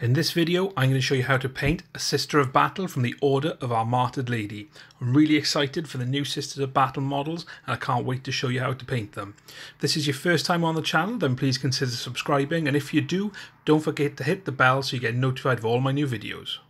In this video, I'm going to show you how to paint a Sister of Battle from the Order of Our Martyred Lady. I'm really excited for the new Sisters of Battle models and I can't wait to show you how to paint them. If this is your first time on the channel, then please consider subscribing and if you do, don't forget to hit the bell so you get notified of all my new videos.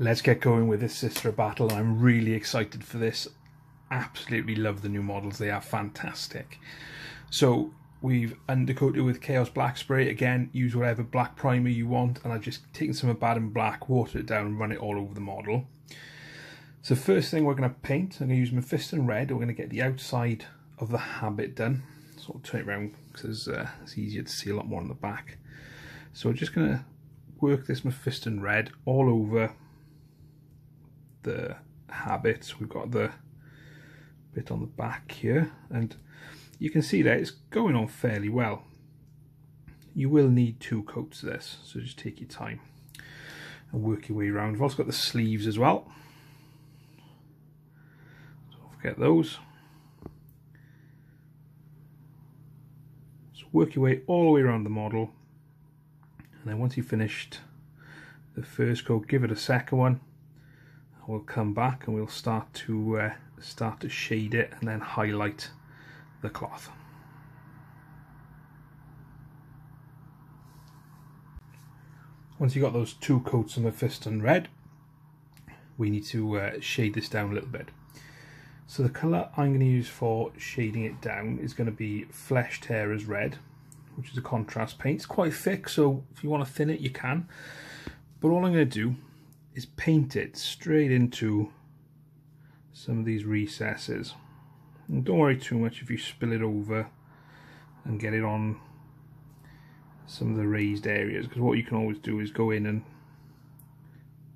Let's get going with this Sister Battle. I'm really excited for this. Absolutely love the new models. They are fantastic. So we've undercoated with Chaos Black Spray. Again, use whatever black primer you want. And I've just taken some Abaddon Black, watered it down and run it all over the model. So first thing we're going to paint, I'm going to use Mephiston Red. We're going to get the outside of the habit done. So I'll turn it around because uh, it's easier to see a lot more on the back. So we're just going to work this Mephiston Red all over the habits. We've got the bit on the back here and you can see that it's going on fairly well. You will need two coats of this, so just take your time and work your way around. We've also got the sleeves as well. Don't forget those. So work your way all the way around the model and then once you've finished the first coat, give it a second one we'll come back and we'll start to uh, start to shade it and then highlight the cloth. Once you've got those two coats of Mephiston red, we need to uh, shade this down a little bit. So the colour I'm going to use for shading it down is going to be Flesh Tearers Red, which is a contrast paint. It's quite thick, so if you want to thin it, you can. But all I'm going to do is paint it straight into some of these recesses. And don't worry too much if you spill it over and get it on some of the raised areas because what you can always do is go in and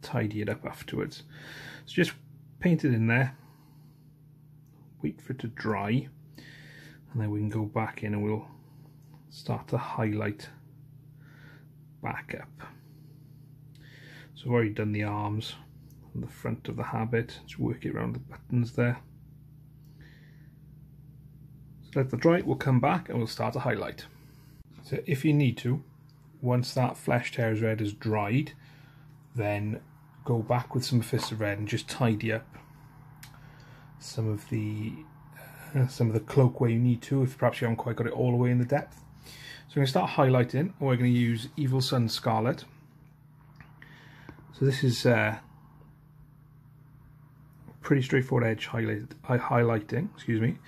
tidy it up afterwards. So just paint it in there, wait for it to dry and then we can go back in and we'll start to highlight back up. So I've already done the arms on the front of the habit, just work it around the buttons there. So let that dry, we'll come back and we'll start to highlight. So if you need to, once that Flesh Tearers Red is dried, then go back with some Mephiston Red and just tidy up some of the uh, some of the cloak where you need to, if perhaps you haven't quite got it all the way in the depth. So I'm going to start highlighting, and we're going to use Evil Sunz Scarlet. So this is uh, pretty straightforward edge highlight, highlighting, excuse me.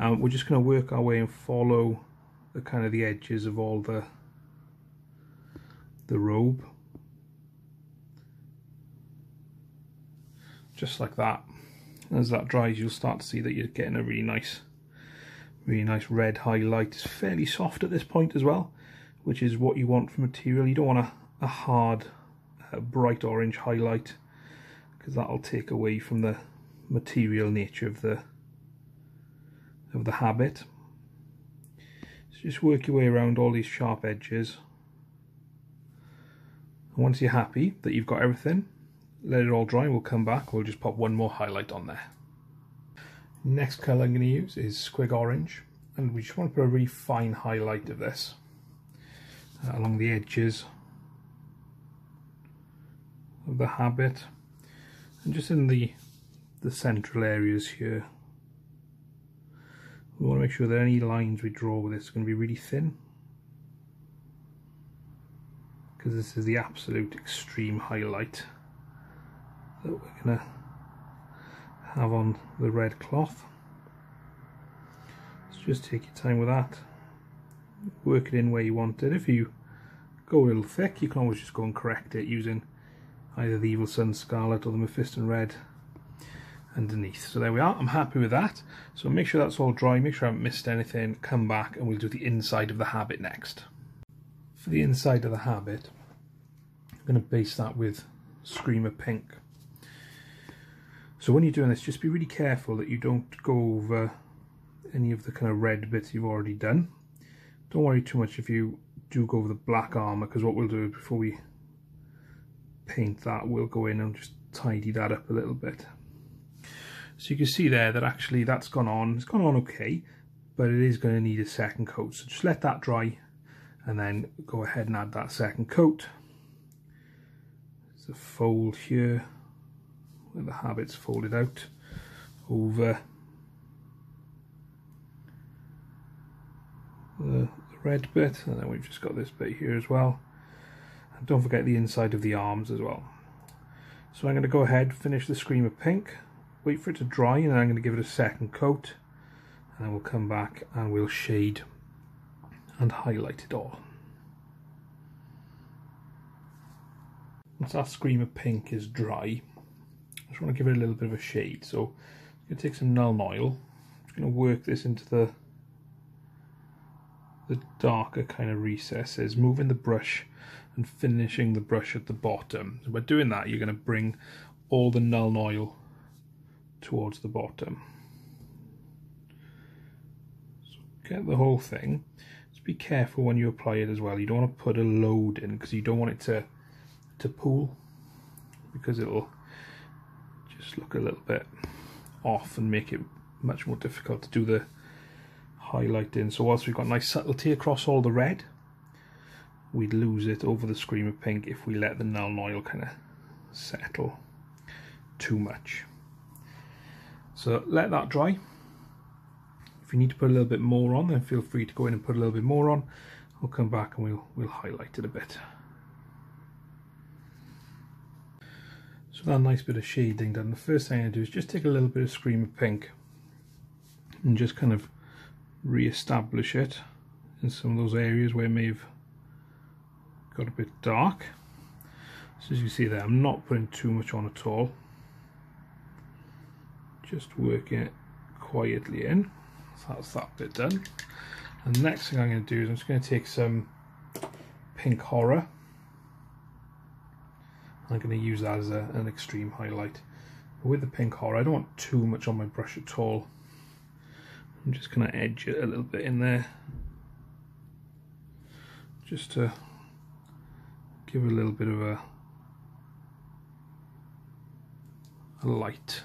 Um, we're just going to work our way and follow the kind of the edges of all the the robe. Just like that. As that dries you'll start to see that you're getting a really nice really nice red highlight. It's fairly soft at this point as well, which is what you want for material. You don't want a, a hard a bright orange highlight because that'll take away from the material nature of the of the habit. So just work your way around all these sharp edges. And once you're happy that you've got everything, let it all dry we'll come back. We'll just pop one more highlight on there. Next colour I'm going to use is Squig Orange and we just want to put a really fine highlight of this uh, along the edges of the habit. And just in the the central areas here we want to make sure that any lines we draw with this are going to be really thin. Because this is the absolute extreme highlight that we're going to have on the red cloth. So just take your time with that. Work it in where you want it. If you go a little thick you can always just go and correct it using either the Evil Sunz Scarlet or the Mephiston Red underneath. So there we are, I'm happy with that. So make sure that's all dry, make sure I haven't missed anything, come back and we'll do the inside of the habit next. For the inside of the habit, I'm going to base that with Screamer Pink. So when you're doing this, just be really careful that you don't go over any of the kind of red bits you've already done. Don't worry too much if you do go over the black armour, because what we'll do before we paint that, we'll go in and just tidy that up a little bit. So you can see there that actually that's gone on. It's gone on okay, but it is going to need a second coat. So just let that dry and then go ahead and add that second coat. There's a fold here where the habit's folded out over the red bit and then we've just got this bit here as well. And don't forget the inside of the arms as well. So I'm going to go ahead, finish the Screamer Pink, wait for it to dry and then I'm going to give it a second coat and then we'll come back and we'll shade and highlight it all. Once that Screamer Pink is dry, I just want to give it a little bit of a shade. So I'm going to take some Nuln Oil, I'm just going to work this into the the darker kind of recesses, moving the brush and finishing the brush at the bottom. So by doing that, you're going to bring all the Nuln Oil towards the bottom. So get the whole thing. Just be careful when you apply it as well. You don't want to put a load in because you don't want it to to pool because it'll just look a little bit off and make it much more difficult to do the highlighting. So whilst we've got nice subtlety across all the red, we'd lose it over the Screamer Pink if we let the Nuln Oil kind of settle too much. So let that dry. If you need to put a little bit more on, then feel free to go in and put a little bit more on. We'll come back and we'll, we'll highlight it a bit. So that nice bit of shading done, the first thing I do is just take a little bit of Screamer Pink and just kind of re-establish it in some of those areas where it may have got a bit dark. So as you see there, I'm not putting too much on at all. Just working it quietly in. So that's that bit done. And the next thing I'm going to do is I'm just going to take some pink horror. I'm going to use that as a, an extreme highlight. But with the pink horror, I don't want too much on my brush at all. I'm just going to edge it a little bit in there. Just to give a little bit of a, a light.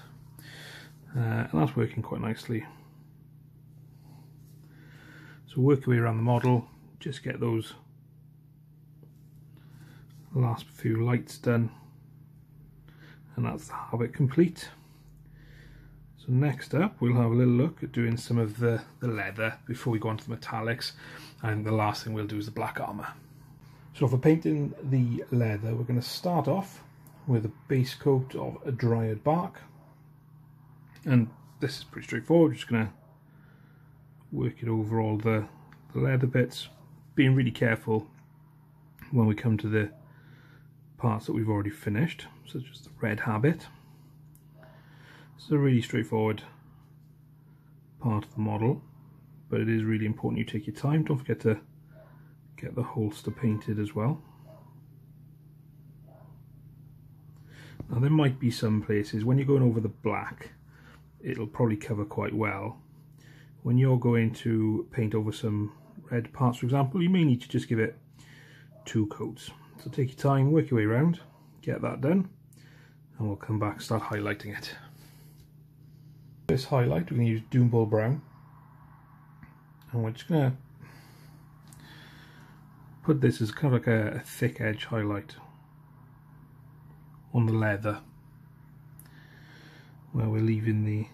Uh, and that's working quite nicely. So work your way around the model, just get those last few lights done and that's the habit complete. So next up we'll have a little look at doing some of the, the leather before we go on to the metallics and the last thing we'll do is the black armour. So for painting the leather we're going to start off with a base coat of a dryad bark and this is pretty straightforward, just going to work it over all the, the leather bits, being really careful when we come to the parts that we've already finished, such as the red habit. It's a really straightforward part of the model, but it is really important you take your time. Don't forget to get the holster painted as well. Now there might be some places, when you're going over the black, it'll probably cover quite well. When you're going to paint over some red parts, for example, you may need to just give it two coats. So take your time, work your way around, get that done, and we'll come back start highlighting it. This highlight, we're going to use Doombull Brown, and we're just going to put this as kind of like a, a thick edge highlight on the leather where we're leaving the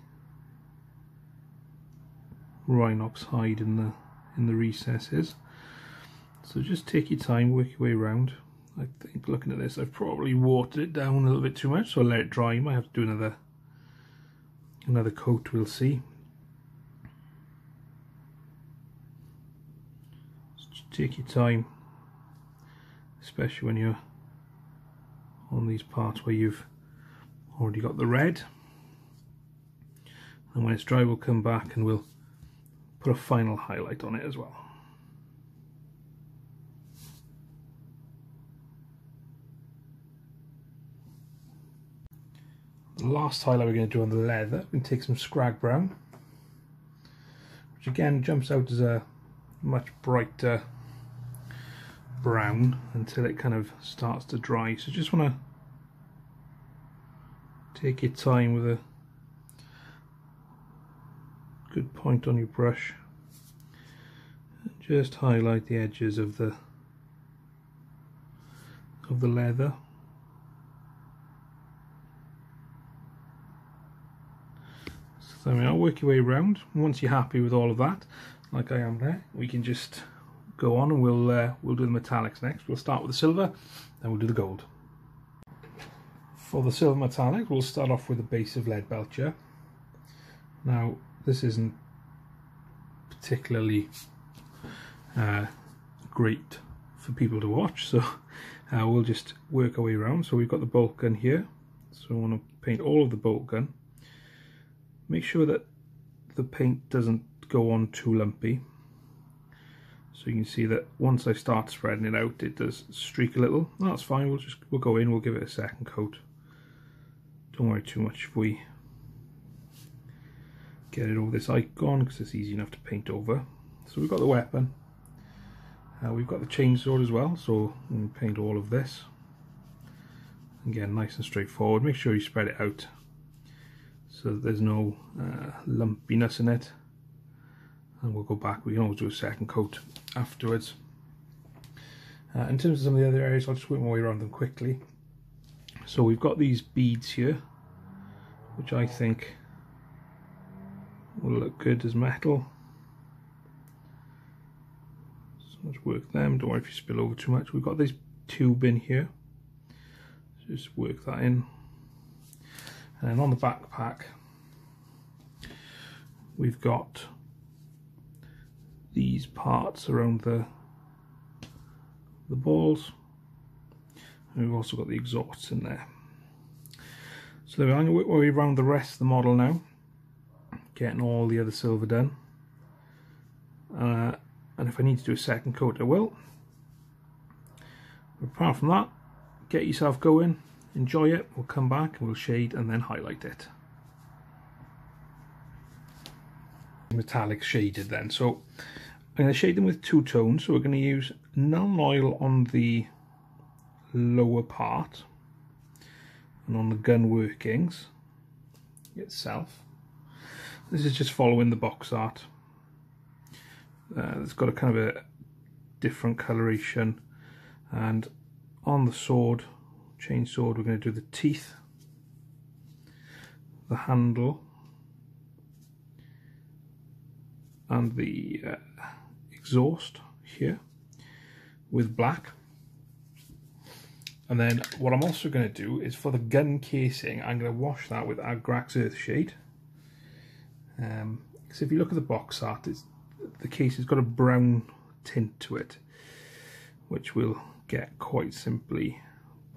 Rhinox hide in the in the recesses. So just take your time, work your way around. I think looking at this I've probably watered it down a little bit too much so I'll let it dry. You might have to do another another coat we'll see. Just take your time especially when you're on these parts where you've already got the red and when it's dry we'll come back and we'll put a final highlight on it as well. The last highlight we're going to do on the leather, we take some Scrag Brown, which again jumps out as a much brighter brown until it kind of starts to dry. So just want to take your time with a good point on your brush. Just highlight the edges of the of the leather. So I mean, I'll work your way around. Once you're happy with all of that, like I am there, we can just go on and we'll uh, we'll do the metallics next. We'll start with the silver, then we'll do the gold. For the silver metallic, we'll start off with a base of Leadbelcher. Now, this isn't particularly uh, great for people to watch, so uh, we'll just work our way around. So we've got the bolt gun here, so I want to paint all of the bolt gun. Make sure that the paint doesn't go on too lumpy. So you can see that once I start spreading it out, it does streak a little. That's fine, we'll just we'll go in, we'll give it a second coat. Don't worry too much if we get it over this icon because it's easy enough to paint over. So we've got the weapon. Uh, we've got the chainsaw as well, so we paint all of this. Again, nice and straightforward. Make sure you spread it out so there's no uh, lumpiness in it. And we'll go back, we can always do a second coat afterwards. Uh, in terms of some of the other areas, I'll just work my way around them quickly. So we've got these beads here, which I think will look good as metal. So let's work them, don't worry if you spill over too much. We've got this tube in here, just work that in. And then on the backpack, we've got these parts around the the balls. And we've also got the exhausts in there. So I'm going to work my way around the rest of the model now getting all the other silver done. Uh, and if I need to do a second coat, I will. But apart from that, get yourself going, enjoy it, we'll come back and we'll shade and then highlight it. Metallic shaded then. So I'm going to shade them with two tones. So we're going to use Nuln Oil on the lower part and on the gun workings itself this is just following the box art. Uh, it's got a kind of a different coloration and on the sword, chain sword, we're going to do the teeth, the handle and the uh, exhaust here with black. And then what I'm also going to do is for the gun casing, I'm going to wash that with Agrax Earthshade. Um, because if you look at the box art, it's, the case has got a brown tint to it, which we'll get quite simply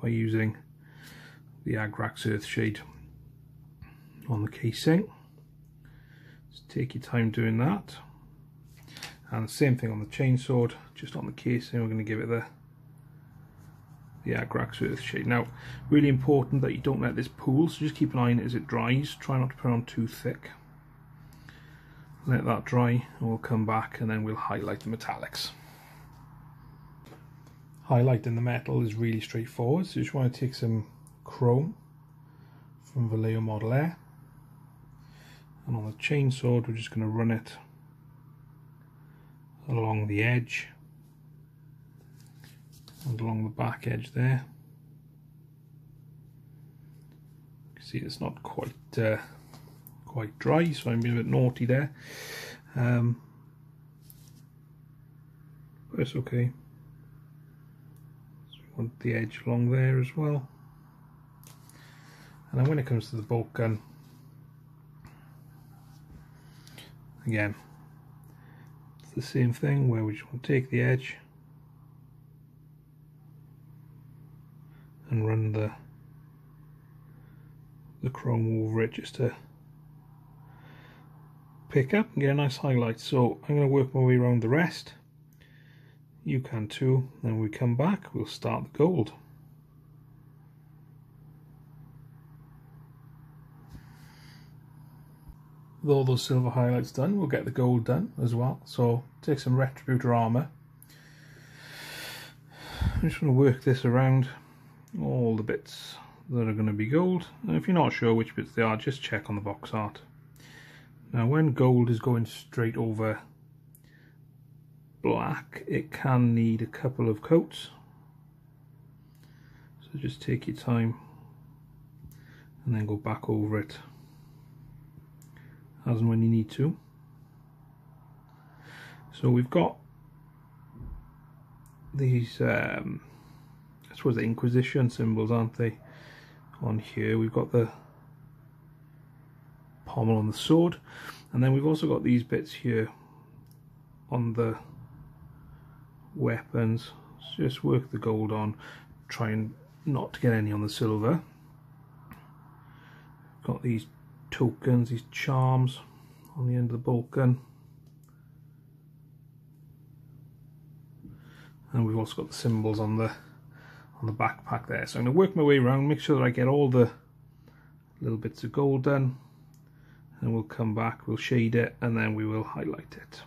by using the Agrax Earthshade on the casing. Just take your time doing that. And same thing on the chainsword, just on the casing, we're going to give it the the Agrax Earthshade. Now, really important that you don't let this pool, so just keep an eye on it as it dries. Try not to put on too thick let that dry and we'll come back and then we'll highlight the metallics. Highlighting the metal is really straightforward so you just want to take some chrome from Vallejo Model Air and on the chainsaw we're just going to run it along the edge and along the back edge there. See it's not quite uh, quite dry, so I'm being a bit naughty there. Um, but it's okay. So we want the edge along there as well. And then when it comes to the bolt gun, again, the same thing where we just want to take the edge and run the the chrome over it just to pick up and get a nice highlight. So I'm going to work my way around the rest. You can too. Then we come back, we'll start the gold. With all those silver highlights done, we'll get the gold done as well. So take some Retributor armour. I'm just going to work this around all the bits that are going to be gold. And if you're not sure which bits they are, just check on the box art. Now when gold is going straight over black, it can need a couple of coats. So just take your time and then go back over it as and when you need to. So we've got these, um, I suppose the Inquisition symbols, aren't they? On here, we've got the pommel on the sword, and then we've also got these bits here on the weapons. just work the gold on, try and not to get any on the silver. Got these tokens, these charms on the end of the bolt gun. And we've also got the symbols on the on the backpack there. So I'm going to work my way around, make sure that I get all the little bits of gold done. And we'll come back, we'll shade it, and then we will highlight it.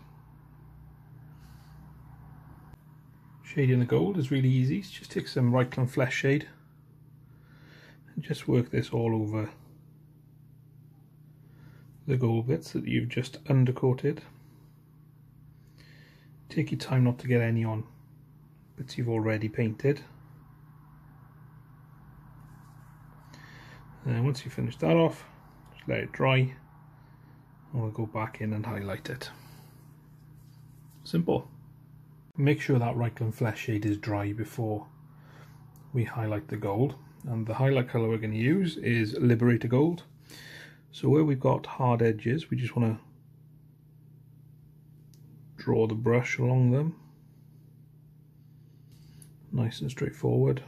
Shading the gold is really easy. Just take some Reikland Flesh Shade and just work this all over the gold bits that you've just undercoated. Take your time not to get any on bits you've already painted. And once you finish that off, just let it dry and we'll go back in and highlight it. Simple. Make sure that Reikland Flesh shade is dry before we highlight the gold. And the highlight colour we're going to use is Liberator Gold. So where we've got hard edges, we just want to draw the brush along them. Nice and straightforward.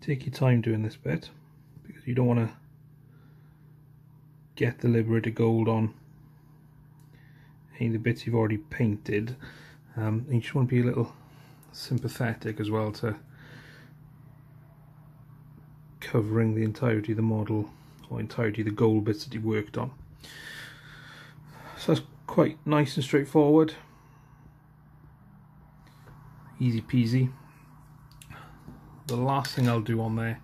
Take your time doing this bit because you don't want to get the Liberator Gold on any of the bits you've already painted. Um, you just want to be a little sympathetic as well to covering the entirety of the model or entirety of the gold bits that you worked on. So that's quite nice and straightforward. Easy peasy. The last thing I'll do on there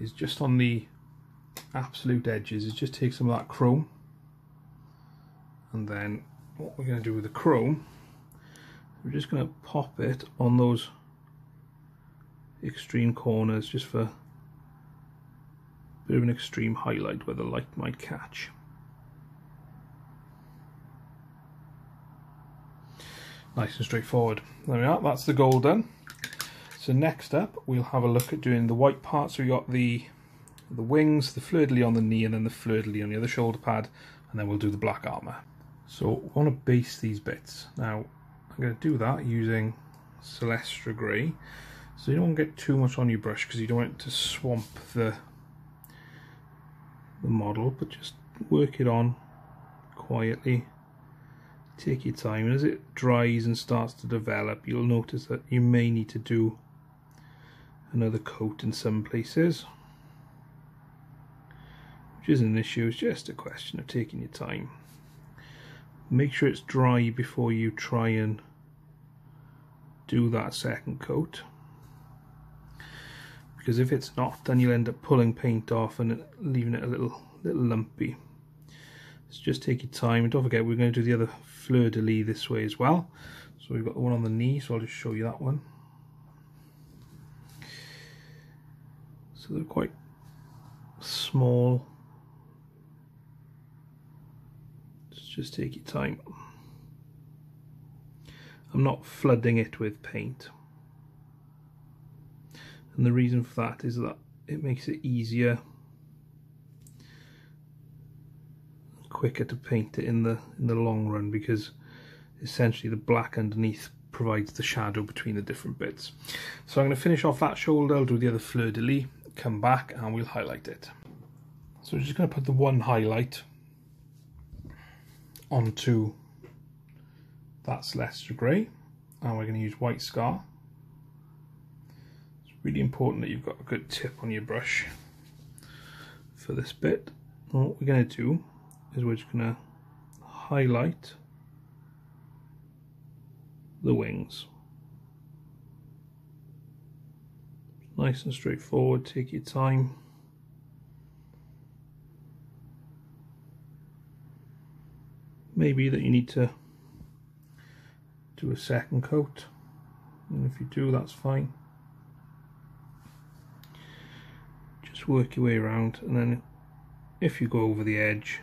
is just on the absolute edges is just take some of that chrome and then what we're going to do with the chrome we're just going to pop it on those extreme corners just for bit of an extreme highlight where the light might catch. Nice and straightforward. There we are, that's the gold done. So next up, we'll have a look at doing the white parts. So we got the the wings, the fleur-de-lis on the knee, and then the fleur-de-lis on the other shoulder pad, and then we'll do the black armour. So we want to base these bits. Now, I'm going to do that using Celestra Grey. So you don't want to get too much on your brush because you don't want it to swamp the the model but just work it on quietly. Take your time. As it dries and starts to develop you'll notice that you may need to do another coat in some places which isn't an issue. It's just a question of taking your time. Make sure it's dry before you try and do that second coat because if it's not then you'll end up pulling paint off and leaving it a little little lumpy. So just take your time. And don't forget we're going to do the other fleur-de-lis this way as well. So we've got the one on the knee so I'll just show you that one. So they're quite small. Just, just take your time. I'm not flooding it with paint and the reason for that is that it makes it easier quicker to paint it in the in the long run because essentially the black underneath provides the shadow between the different bits. So I'm going to finish off that shoulder I'll do the other fleur-de-lis come back and we'll highlight it. So I'm just going to put the one highlight onto that Celestra Grey and we're going to use White Scar really important that you've got a good tip on your brush for this bit what we're going to do is we're just going to highlight the wings. Nice and straightforward, take your time. Maybe that you need to do a second coat, and if you do, that's fine. Just work your way around, and then if you go over the edge,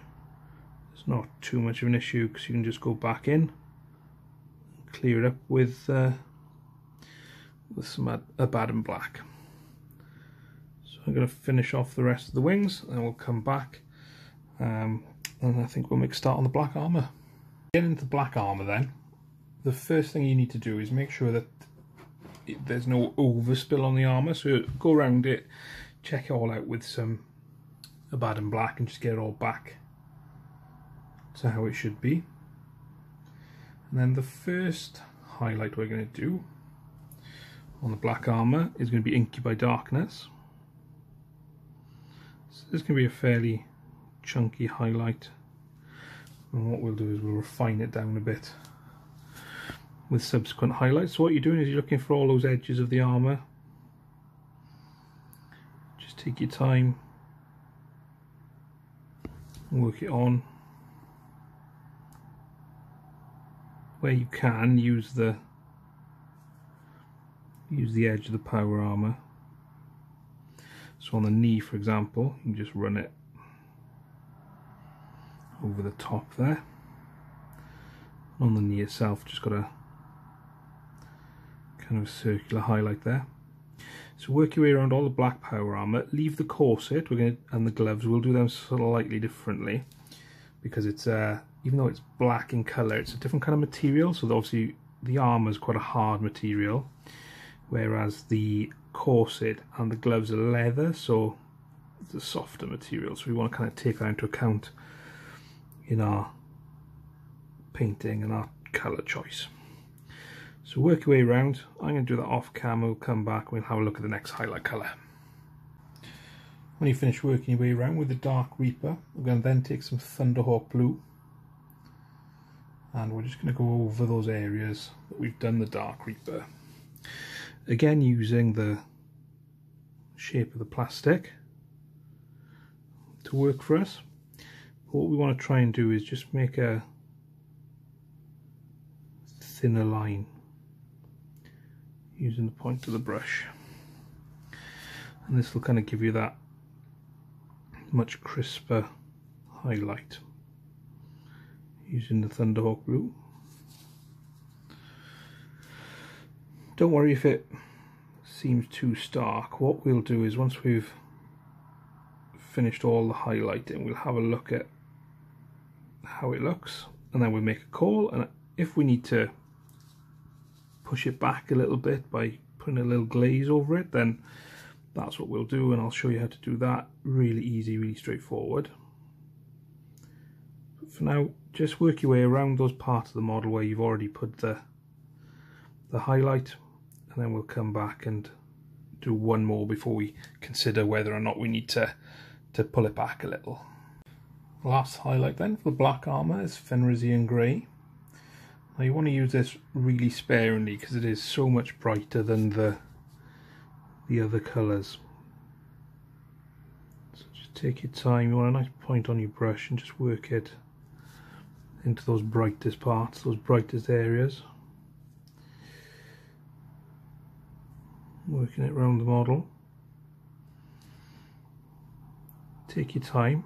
it's not too much of an issue because you can just go back in, clear it up with uh, with some Abaddon black. So I'm going to finish off the rest of the wings and we'll come back um, and I think we'll make a start on the black armour. Get into the black armour then. The first thing you need to do is make sure that there's no overspill on the armour so go around it, check it all out with some Abaddon black and just get it all back to how it should be. And then the first highlight we're going to do on the black armour is going to be Inky by Darkness. So this can be a fairly chunky highlight and what we'll do is we'll refine it down a bit with subsequent highlights. So what you're doing is you're looking for all those edges of the armour. Take your time, work it on. Where you can, use the use the edge of the power armour so on the knee, for example, you just run it over the top there. On the knee itself, just got a kind of circular highlight there. So work your way around all the black power armor. Leave the corset, we're to, and the gloves. We'll do them slightly differently because it's uh, even though it's black in color, it's a different kind of material. So obviously the armor is quite a hard material, whereas the corset and the gloves are leather so it's a softer material so we want to kind of take that into account in our painting and our colour choice. So work your way around, I'm going to do that off camera, we'll come back. We'll have a look at the next highlight colour. When you finish working your way around with the Dark Reaper, we're going to then take some Thunderhawk Blue. And we're just going to go over those areas that we've done the Dark Reaper. Again using the shape of the plastic to work for us. What we want to try and do is just make a thinner line using the point of the brush. And this will kind of give you that much crisper highlight. Using the Thunderhawk blue Don't worry if it seems too stark. What we'll do is once we've finished all the highlighting, we'll have a look at how it looks and then we'll make a call and if we need to push it back a little bit by putting a little glaze over it then that's what we'll do and I'll show you how to do that really easy really straightforward but for now just work your way around those parts of the model where you've already put the the highlight and then we'll come back and do one more before we consider whether or not we need to to pull it back a little. Last highlight then for the black armour is Fenrisian Grey. Now you want to use this really sparingly because it is so much brighter than the the other colours. So just take your time, you want a nice point on your brush and just work it into those brightest parts, those brightest areas. working it around the model. Take your time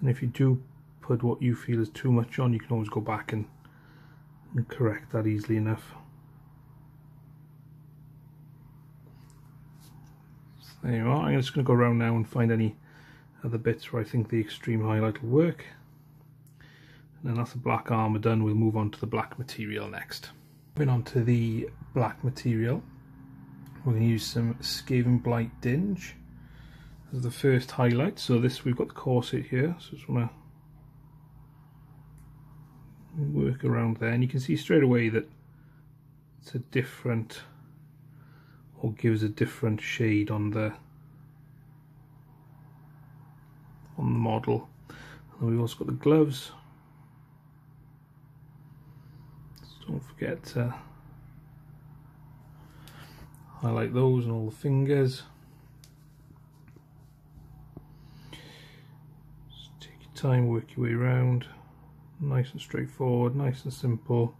and if you do put what you feel is too much on you can always go back and, and correct that easily enough. So there you are, I'm just going to go around now and find any other bits where I think the extreme highlight will work. And then that's the black armour done, we'll move on to the black material next. Moving on to the black material, we're going to use some Skavenblight Dinge as the first highlight. So this, we've got the corset here, so just want to work around there. And you can see straight away that it's a different, or gives a different shade on the on the model. And we've also got the gloves. So don't forget to highlight those and all the fingers. Just take your time, work your way around. Nice and straightforward, nice and simple.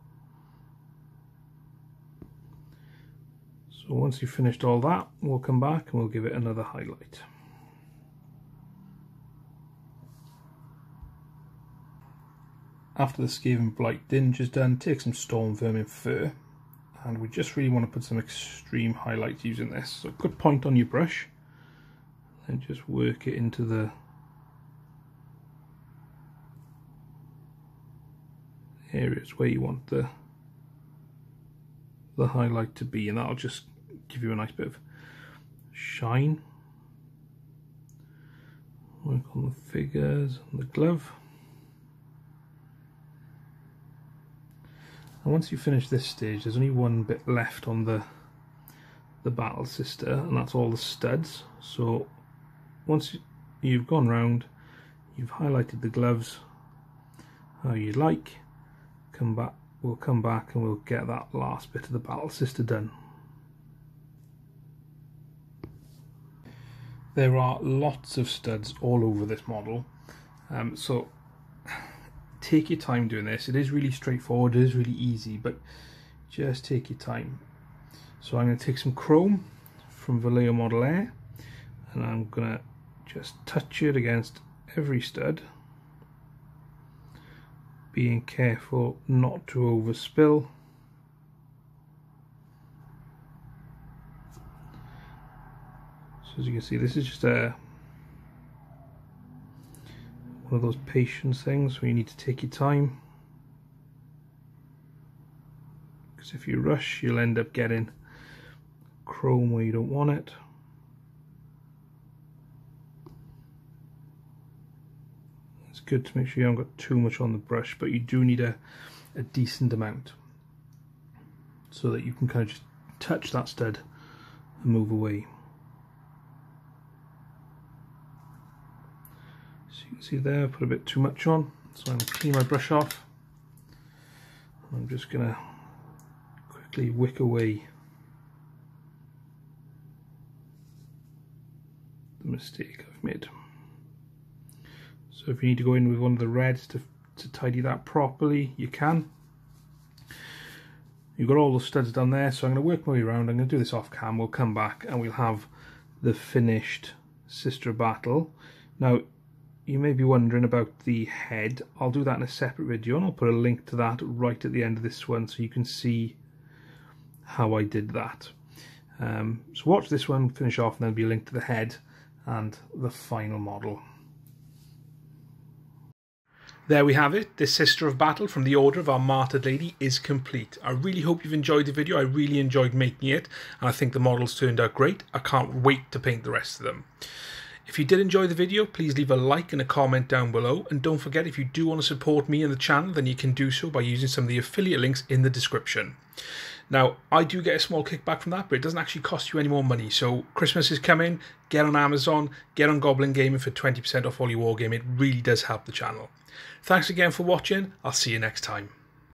So once you've finished all that, we'll come back and we'll give it another highlight. After the Skavenblight dinge is done, take some Stormvermin Fur and we just really want to put some extreme highlights using this. So good point on your brush and just work it into the areas where you want the the highlight to be and that'll just give you a nice bit of shine. Work on the figures and the glove. And once you finish this stage, there's only one bit left on the the battle sister, and that's all the studs. So once you've gone round, you've highlighted the gloves how you like, come back, we'll come back and we'll get that last bit of the battle sister done. There are lots of studs all over this model, um, so take your time doing this. It is really straightforward, it is really easy, but just take your time. So I'm going to take some chrome from Vallejo Model Air and I'm going to just touch it against every stud being careful not to overspill. So as you can see this is just a one of those patience things where you need to take your time. Because if you rush you'll end up getting chrome where you don't want it good to make sure you haven't got too much on the brush but you do need a, a decent amount so that you can kind of just touch that stud and move away. So you can see there I put a bit too much on so I'm going to clean my brush off. I'm just going to quickly wick away the mistake I've made so if you need to go in with one of the reds to, to tidy that properly you can you've got all the studs done there so I'm going to work my way around I'm going to do this off cam we'll come back and we'll have the finished Sister Battle now you may be wondering about the head. I'll do that in a separate video and I'll put a link to that right at the end of this one so you can see how I did that. Um, so watch this one finish off and there'll be a link to the head and the final model. There we have it. This Sister of Battle from the Order of Our Martyred Lady is complete. I really hope you've enjoyed the video. I really enjoyed making it and I think the models turned out great. I can't wait to paint the rest of them. If you did enjoy the video, please leave a like and a comment down below. And don't forget, if you do want to support me and the channel, then you can do so by using some of the affiliate links in the description. Now, I do get a small kickback from that, but it doesn't actually cost you any more money. So Christmas is coming, get on Amazon, get on Goblin Gaming for 20% off all your wargame. It really does help the channel. Thanks again for watching. I'll see you next time.